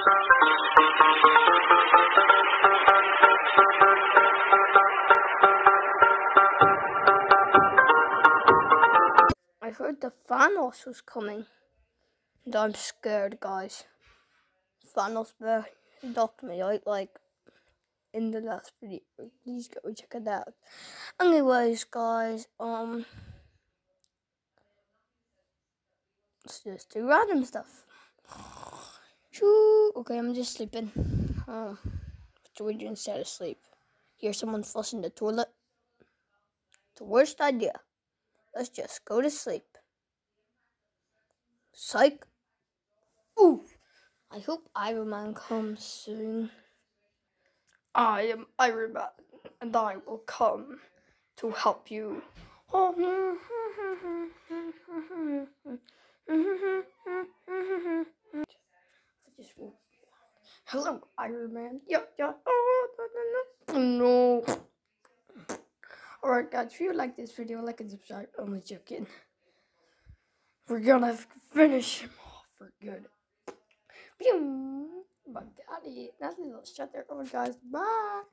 I heard the Thanos was coming. And I'm scared, guys. Thanos bear knocked me out like in the last video. Please go check it out. Anyways, guys, um let's just do random stuff. Okay, I'm just sleeping. Um what do we do instead of sleep? Hear someone flushing the toilet? The worst idea. Let's just go to sleep. Psych. Ooh. I hope Iron Man comes soon. I am Iron Man, and I will come to help you. I just woke. Hello, Iron Man. Yeah, yeah. Oh, no, no, no. no. Alright, guys, if you like this video, like and subscribe. I'm Only joking. We're gonna finish him off for good. Pew! My daddy. That's a little shut there. Oh, guys. Bye.